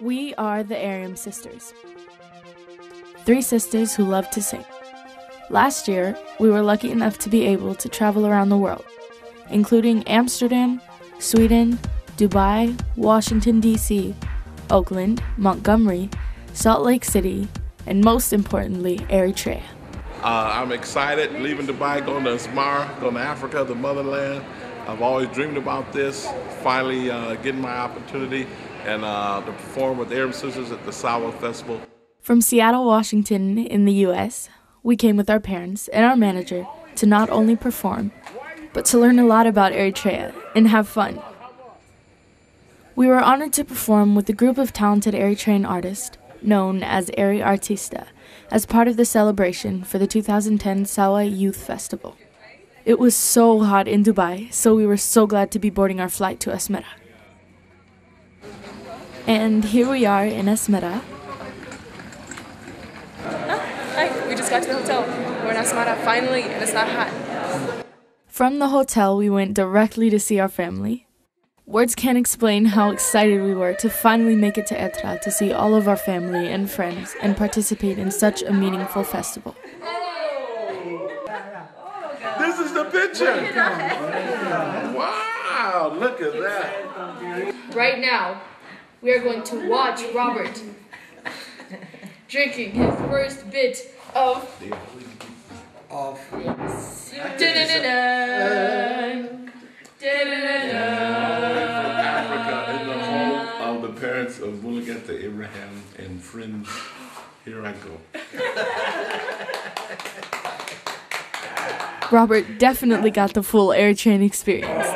We are the EriAm Sisters. Three sisters who love to sing. Last year, we were lucky enough to be able to travel around the world, including Amsterdam, Sweden, Dubai, Washington, D.C., Oakland, Montgomery, Salt Lake City, and most importantly, Eritrea. Uh, I'm excited leaving Dubai, going to Asmara, going to Africa, the motherland. I've always dreamed about this, finally uh, getting my opportunity and uh, to perform with EriAm Sisters at the Sawa Festival. From Seattle, Washington, in the U.S., we came with our parents and our manager to not only perform, but to learn a lot about Eritrea and have fun. We were honored to perform with a group of talented Eritrean artists known as Eri Artista as part of the celebration for the 2010 Sawa Youth Festival. It was so hot in Dubai, so we were so glad to be boarding our flight to Asmara. And here we are in Asmara. Hi, we just got to the hotel. We're in Asmara finally, and it's not hot. From the hotel, we went directly to see our family. Words can't explain how excited we were to finally make it to Ertra to see all of our family and friends and participate in such a meaningful festival. This is the picture. Wow, look at that. Right now, we are going to watch Robert drinking his first bit of. Of. Africa in the home of the parents of Mulugeta Abraham and friends. Here I go. Robert definitely got the full Eritrean experience.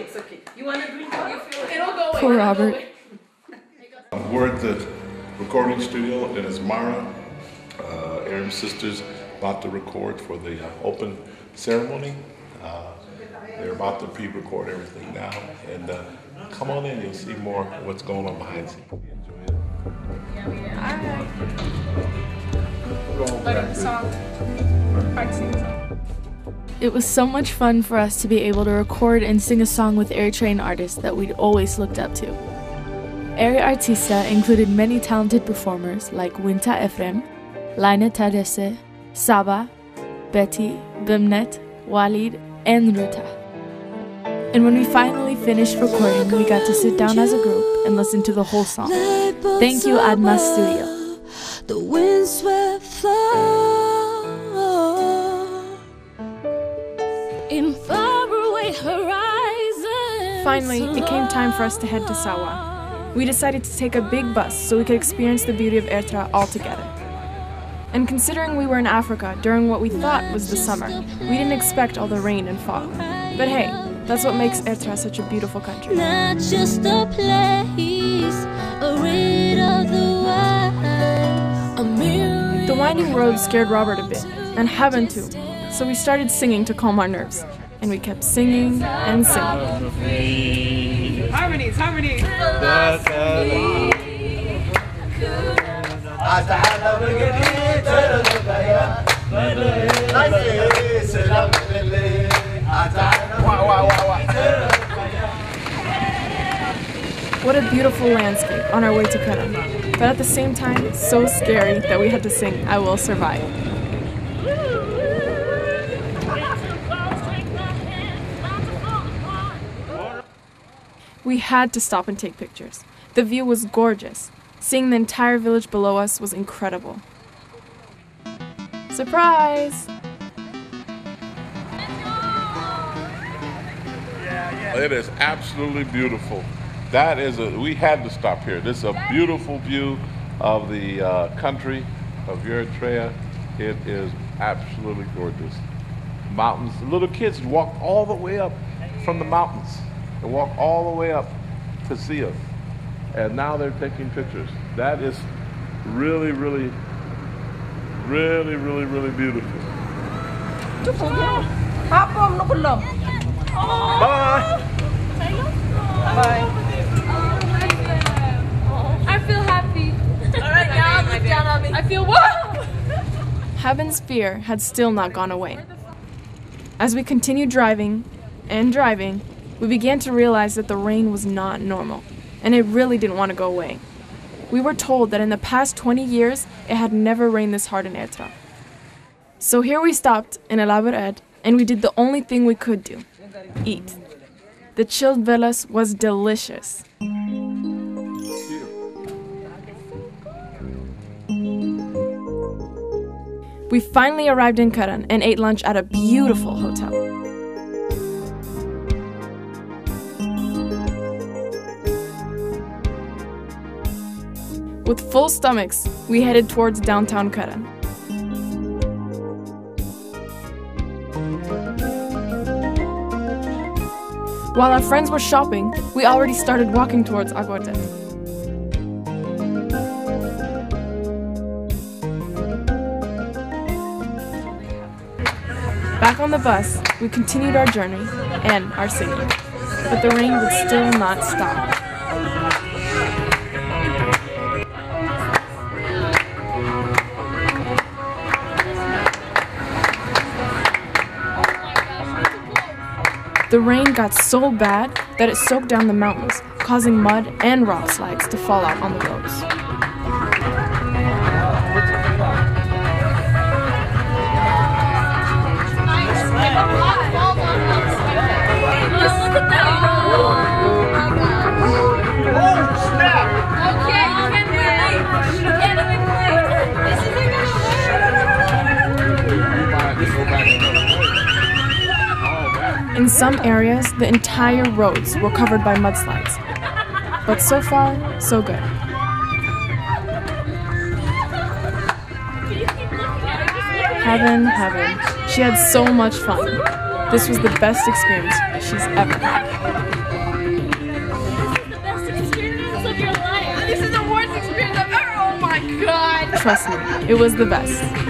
Okay, it's okay. You want to drink? You feel it? It'll go away. Poor Robert. away. We're at the recording studio in Asmara. Uh, EriAm Sisters about to record for the uh, open ceremony. Uh, they're about to pre-record everything now, and uh, come on in. You'll see more of what's going on behind the scenes. Enjoy it. Learning the song. Practicing the song. It was so much fun for us to be able to record and sing a song with Eritrean artists that we'd always looked up to. Eri Artista included many talented performers like Winta Efrem, Laina Tadesse, Saba, Betty, Bimnet, Walid, and Ruta. And when we finally finished recording, we got to sit down as a group and listen to the whole song. Thank you, Adma Studio. The windswept floor Finally, it came time for us to head to Sawa. We decided to take a big bus so we could experience the beauty of Ertra all together. And considering we were in Africa during what we thought was the summer, we didn't expect all the rain and fog. But hey, that's what makes Ertra such a beautiful country. Not just a place, a rid of the wild. The winding road scared Robert a bit, and Heaven too, so we started singing to calm our nerves. And we kept singing and singing. Harmonies, harmonies. What a beautiful landscape on our way to Kara. But at the same time, so scary that we had to sing I Will Survive. We had to stop and take pictures. The view was gorgeous. Seeing the entire village below us was incredible. Surprise! It is absolutely beautiful. That is a, we had to stop here. This is a beautiful view of the uh, country of Eritrea. It is absolutely gorgeous. Mountains, little kids walk all the way up from the mountains. They walk all the way up to see us. And now they're taking pictures. That is really, really, really, really, really beautiful. Bye. I feel happy. All right, now look down on me. I feel wow. Heaven's fear had still not gone away. As we continued driving and driving, we began to realize that the rain was not normal, and it really didn't want to go away. We were told that in the past 20 years, it had never rained this hard in Ertra. So here we stopped in El Ed, and we did the only thing we could do eat. The chilled velas was delicious. We finally arrived in Keren and ate lunch at a beautiful hotel. With full stomachs, we headed towards downtown Keren. While our friends were shopping, we already started walking towards Akordet. Back on the bus, we continued our journey and our singing, but the rain would still not stop. The rain got so bad that it soaked down the mountains, causing mud and rock slides to fall out on the roads. In some areas, the entire roads were covered by mudslides. But so far, so good. Heaven, heaven. She had so much fun. This was the best experience she's ever had. This is the best experience of your life. This is the worst experience I've ever. Oh my god. Trust me, it was the best.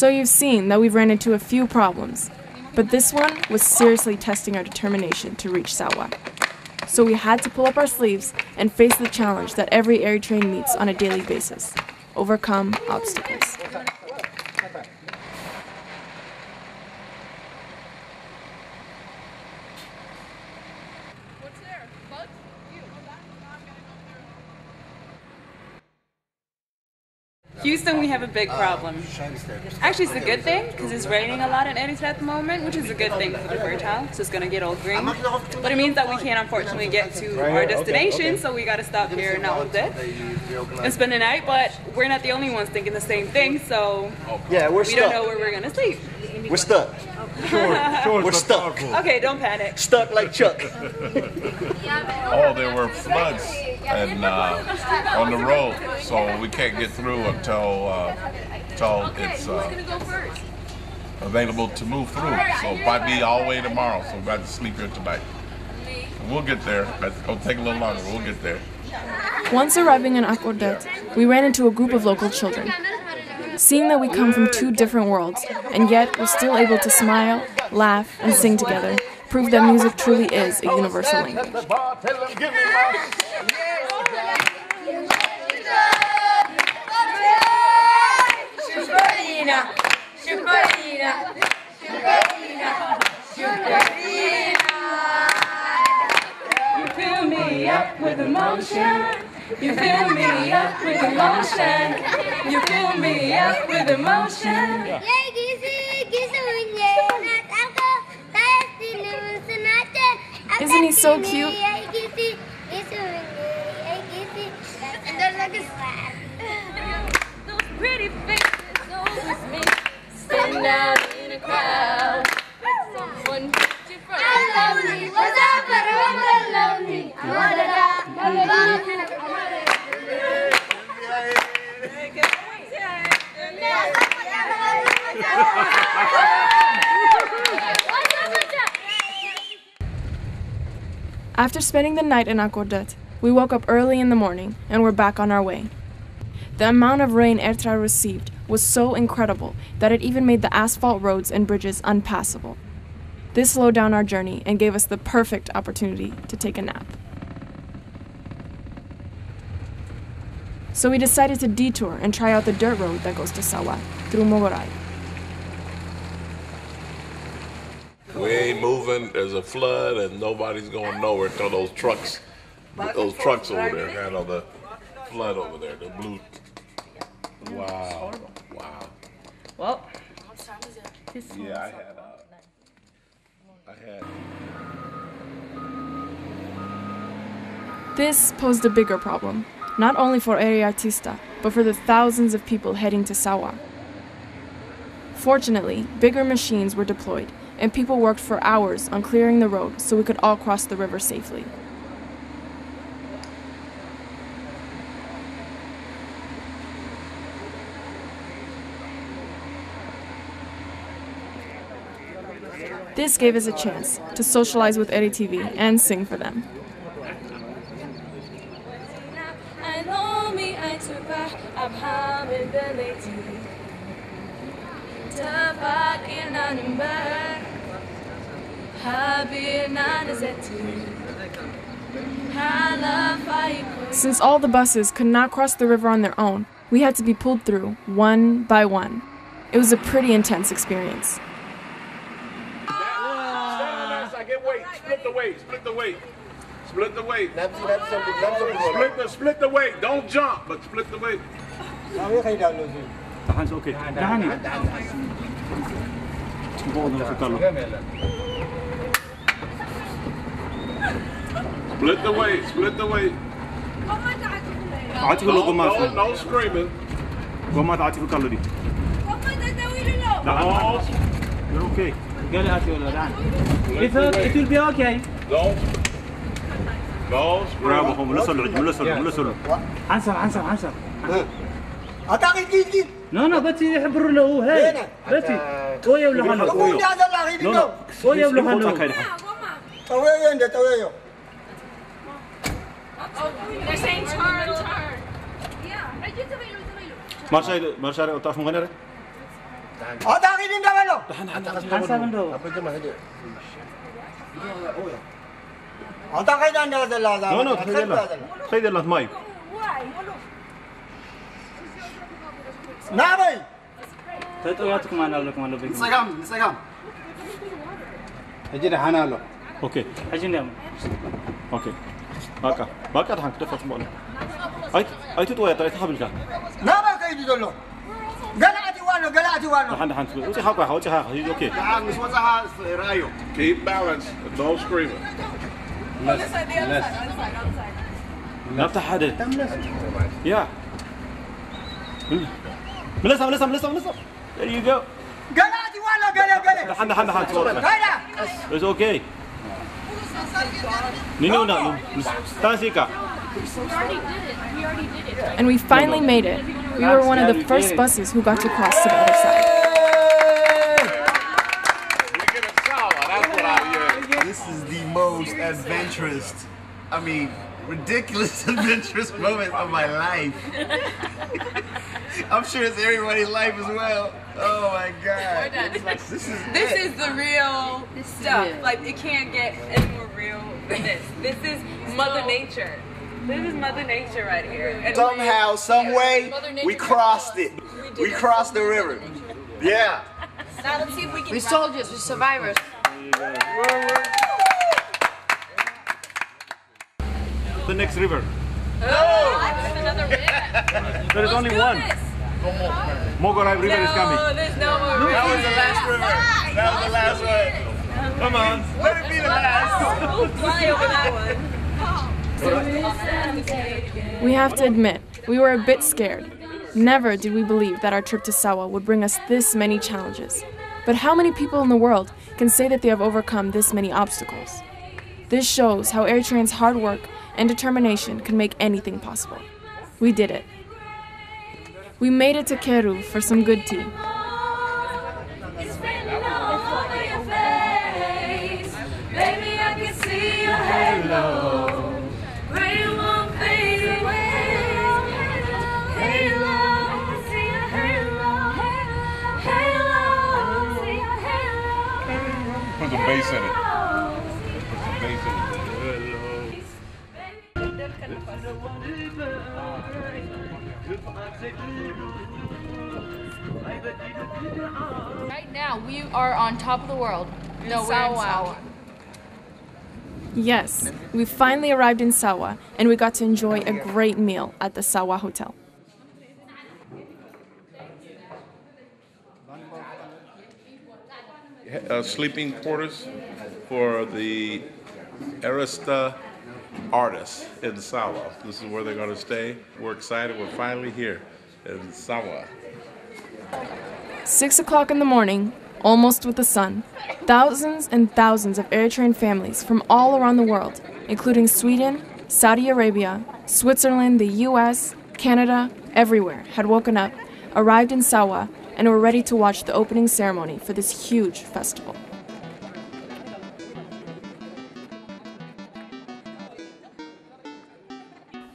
So you've seen that we've ran into a few problems, but this one was seriously testing our determination to reach Sawa. So we had to pull up our sleeves and face the challenge that every Eritrean meets on a daily basis overcome obstacles. Houston, we have a big problem. Uh, actually, it's a good thing because it's raining a lot in Eritrea at the moment, which is a good thing for the fertile. So it's gonna get all green. But it means that we can't unfortunately get to our destination, so we gotta stop here in Naodet and spend the night. But we're not the only ones thinking the same thing, so Yeah, we're we don't know where we're gonna sleep. We're stuck. We're stuck. Okay, don't panic. Stuck like Chuck. Oh, there were floods and uh, on the road, so we can't get through until uh, until it's uh, available to move through. So it might be all the way tomorrow. So we got to sleep here tonight. We'll get there. It'll take a little longer. We'll get there. Once arriving in Akordet, we ran into a group of local children. Seeing that we come from two different worlds, and yet we're still able to smile, laugh, and sing together, proved that music truly is a universal language. You fill me up with emotion. You fill me up with emotion. You fill me up with emotion. Isn't he so cute? Those pretty faces always make me stand out in a crowd. Someone After spending the night in Akordet, we woke up early in the morning and were back on our way. The amount of rain Ertra received was so incredible that it even made the asphalt roads and bridges unpassable. This slowed down our journey and gave us the perfect opportunity to take a nap. So we decided to detour and try out the dirt road that goes to Sawa through Mogorai. We ain't moving. There's a flood, and nobody's going nowhere until those trucks, those trucks over there handle the flood over there. The blue. Wow. Wow. Well, Yeah, I had. Uh, I had. This posed a bigger problem, not only for Eri Artista, but for the thousands of people heading to Sawa. Fortunately, bigger machines were deployed, and people worked for hours on clearing the road so we could all cross the river safely. This gave us a chance to socialize with Eri TV and sing for them. Since all the buses could not cross the river on their own, we had to be pulled through one by one. It was a pretty intense experience. Get weight. Split the weight. Split the weight. Split the weight. Split the split the weight. Don't jump, but split the weight. دحانس أوكي دحاني بوضنا في كارلو Split the way, split the way. عاتف له قماش. No, no screaming. قماش عاتف كارلو دي. قماش تدوي له. لا. You're okay. قال اتي ولا لا. It it will be okay. No. برافو هم لا صلوا عجم لا عنصر عنصر عنصر. أه. أتاقي كيل كيل. لا لا باتي يحبر له هاي. باتي تويا ولا هلا تويا لا لا ولا لا تويا ولا هلا تويا انت تويا مارشال ولا تعرف مغني ولا غير انت ولا حسب عنده هذا غير انت هذا لا لا لا لا تخيل الله. تمايك نعم تطوياتكم أنا لكم أنا بيكم. نسقام نسقام اجي حنا له اوكي أجينا. اوكي. باكا باكا تحنك تفت مؤلم. اي اي تطوي طيب حبلك. نعم كيد دلو قلعتي والو قلعتي والو حنا حنا وجه حقا وجه حقا هي اوكي. مش وضعها رايو Keep balance. No screaming. نفتح حدا. يا. Melissa, Melissa, Melissa, Melissa. There you go. Get out, you want to get out, get out. Hand, hand, hand. It's okay. No, no, no. Tansika. And we finally made it. We were one of the first buses who got to cross to the other side. This is the most adventurous, I mean, ridiculous adventurous moment of my life. I'm sure it's everybody's life as well. Oh my god. This is This it. is the real stuff. Like it can't get any more real than this. This is Mother Nature. This is Mother Nature right here. And somehow, some way, we crossed it. We crossed the river. Yeah. Now let's see if we can. We're soldiers, we're survivors. The next river. Oh, another There is only one. Mogorai River is no, coming. there's no more river. That was the last river. That was the last one. Come on. Let it be the last. We'll fly over that one. We have to admit, we were a bit scared. Never did we believe that our trip to Sawa would bring us this many challenges. But how many people in the world can say that they have overcome this many obstacles? This shows how Eritreans' hard work and determination can make anything possible. We did it. We made it to Keru for some good tea. We are on top of the world. No, we're in Sawa. Sawa. Yes, we finally arrived in Sawa and we got to enjoy a great meal at the Sawa Hotel. uh, sleeping quarters for the Arista artists in Sawa. This is where they're going to stay. We're excited. We're finally here in Sawa. Six o'clock in the morning, almost with the sun, thousands and thousands of Eritrean families from all around the world, including Sweden, Saudi Arabia, Switzerland, the US, Canada, everywhere, had woken up, arrived in Sawa, and were ready to watch the opening ceremony for this huge festival.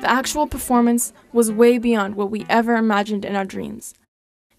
The actual performance was way beyond what we ever imagined in our dreams.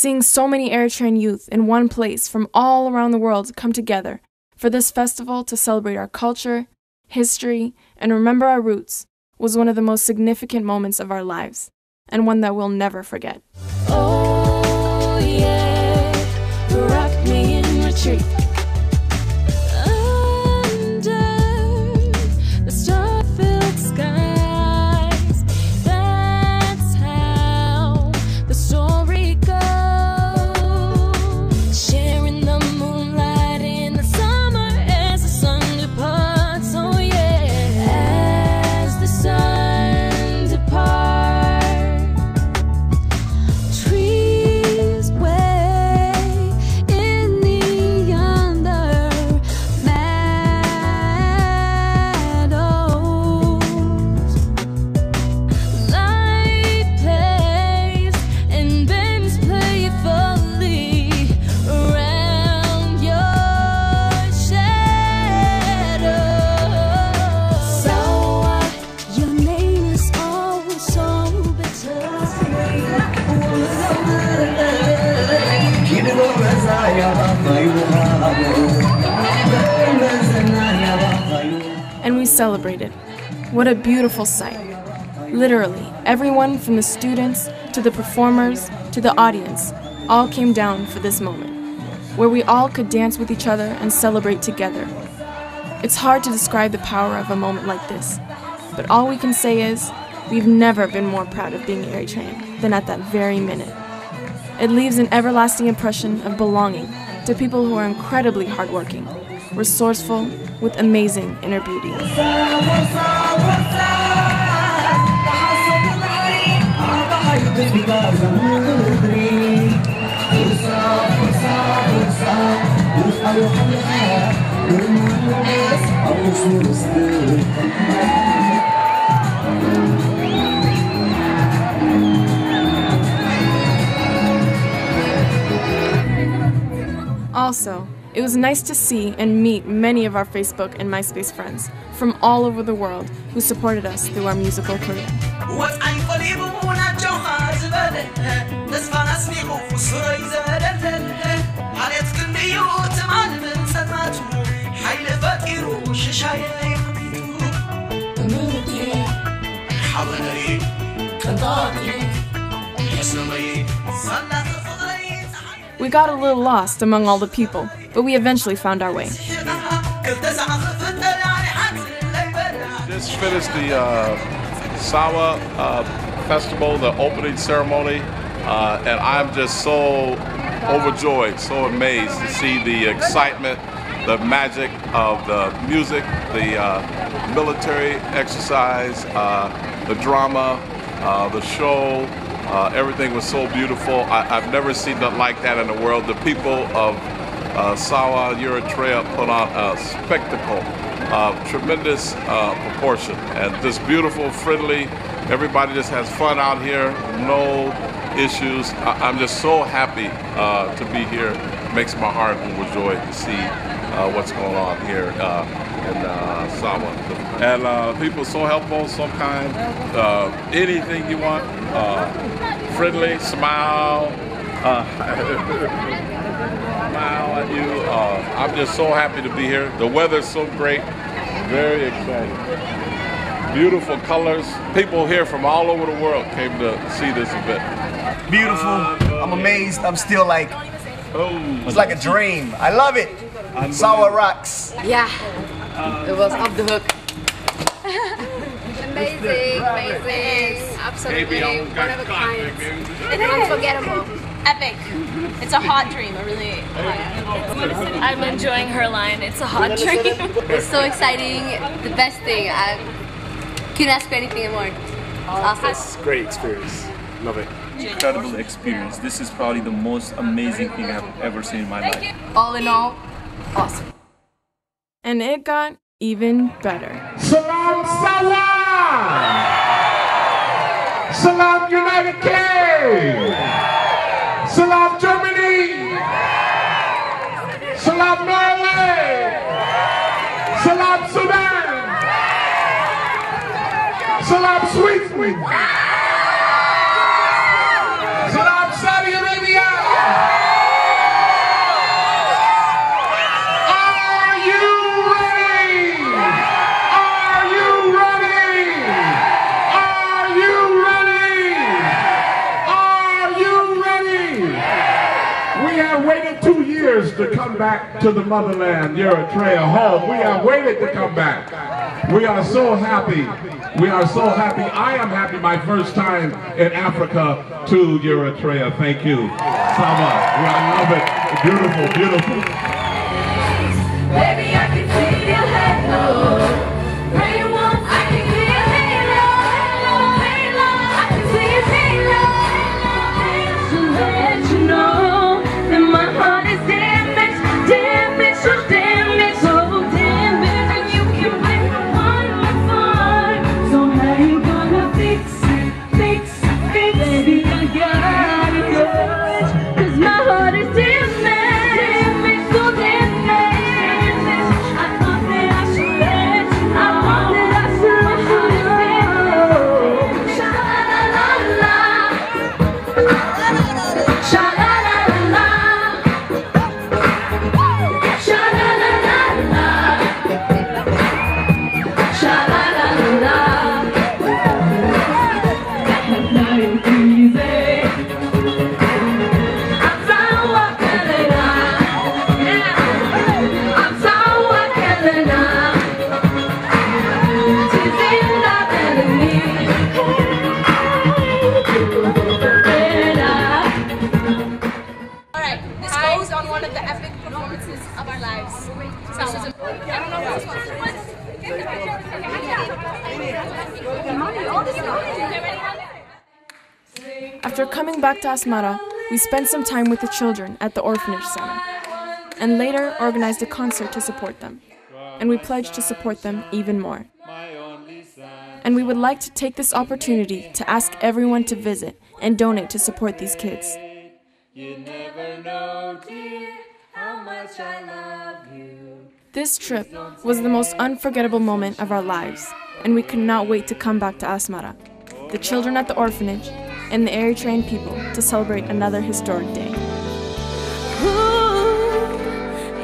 Seeing so many Eritrean youth in one place from all around the world come together for this festival to celebrate our culture, history, and remember our roots was one of the most significant moments of our lives, and one that we'll never forget. Oh yeah, What a beautiful sight. Literally, everyone from the students to the performers to the audience all came down for this moment, where we all could dance with each other and celebrate together. It's hard to describe the power of a moment like this, but all we can say is we've never been more proud of being Eritrean than at that very minute. It leaves an everlasting impression of belonging to people who are incredibly hardworking, resourceful, with amazing inner beauty. Also, it was nice to see and meet many of our Facebook and MySpace friends from all over the world who supported us through our musical career. حضري قطعتي يا سمي we got a little lost among all the people, but we eventually found our way. This finished the uh, Sawa uh, Festival, the opening ceremony, uh, and I'm just so overjoyed, so amazed to see the excitement, the magic of the music, the uh, military exercise, uh, the drama, uh, the show, uh, everything was so beautiful. I, I've never seen nothing like that in the world. The people of uh, Sawa, Eritrea put on a spectacle of tremendous uh, proportion and just beautiful, friendly. Everybody just has fun out here, no issues. I, I'm just so happy uh, to be here. makes my heart overjoyed to see uh, what's going on here uh, in uh, Sawa. And uh, people so helpful, so kind. Uh, anything you want, uh, friendly, smile. Uh, smile at you. Uh, I'm just so happy to be here. The weather's so great. Very exciting. Beautiful colors. People here from all over the world came to see this event. Beautiful. I'm amazed. I'm still like It's like a dream. I love it. Sawa rocks. Yeah, it was off the hook. amazing, amazing, absolutely one of a kind. Unforgettable. Epic. It's a hot dream. I really. I'm enjoying her line. It's a hot dream. It's so exciting. The best thing. I couldn't ask for anything more. Uh, it's. Great experience. Love it. Incredible experience. This is probably the most amazing thing I've ever seen in my life. All in all, awesome. And it got even better. Salam Salam! United Kingdom! Salam Germany! Salam Norway! Salam Sudan! Salam Sweden! We have waited two years to come back to the motherland, Eritrea home. We have waited to come back. We are so happy. We are so happy. I am happy my first time in Africa to Eritrea. Thank you so much. I love it. Beautiful, beautiful. Epic performances of our lives. So, I don't know who this was. After coming back to Asmara, we spent some time with the children at the orphanage center, and later organized a concert to support them. And we pledged to support them even more. And we would like to take this opportunity to ask everyone to visit and donate to support these kids. This trip was the most unforgettable moment of our lives, and we could not wait to come back to Asmara, the children at the orphanage, and the Eritrean people to celebrate another historic day.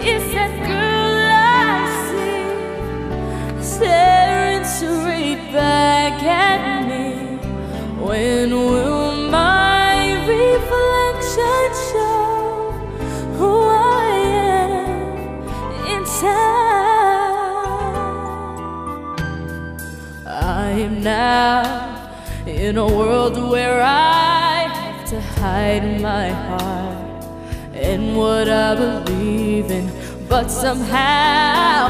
It's that girl I see staring straight back at me. In a world where I have to hide my heart and what I believe in. But somehow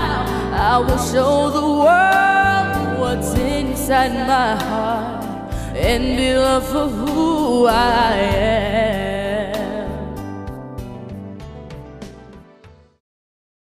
I will show the world what's inside my heart and be loved for who I am.